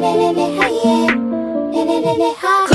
le le le le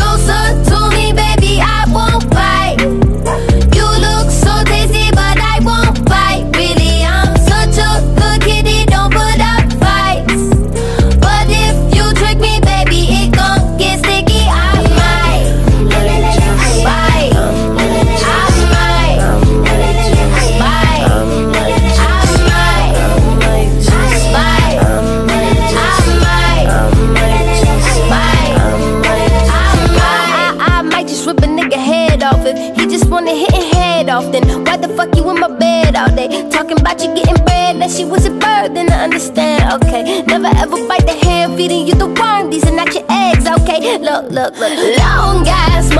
head off. Then why the fuck you in my bed all day? Talking about you getting bread, that she was a bird, then I understand, okay? Never ever bite the hand, feeding you the worm, these are not your eggs, okay? Look, look, look. Long ass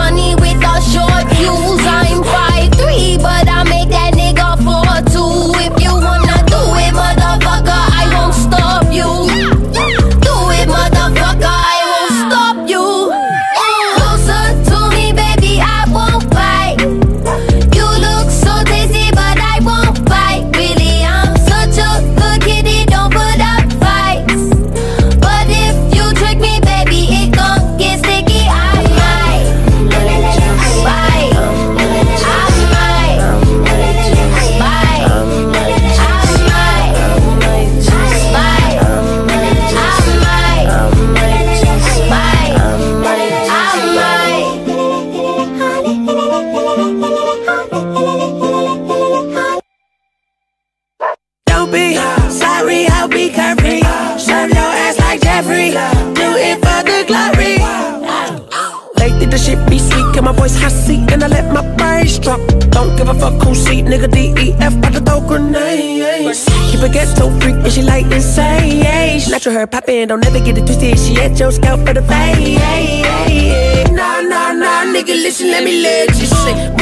be sorry, I'll be carefree. Serve your ass like Jeffrey. Do it for the glory. Lately the shit be sweet, get my voice seat, and I let my brains drop. Don't give a fuck who seat, nigga DEF by the throw grenades. Keep a ghetto freak, and she like insane. Natural her poppin', don't never get it twisted. She at your scalp for the fade. Nah, nah, nah, nigga, listen, let me let you say.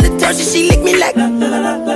This halitosis, she lick me like.